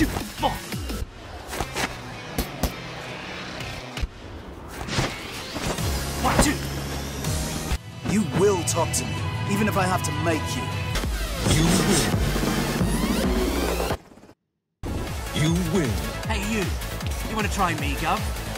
You will talk to me, even if I have to make you. You win. You win. Hey, you. You want to try me, Gov?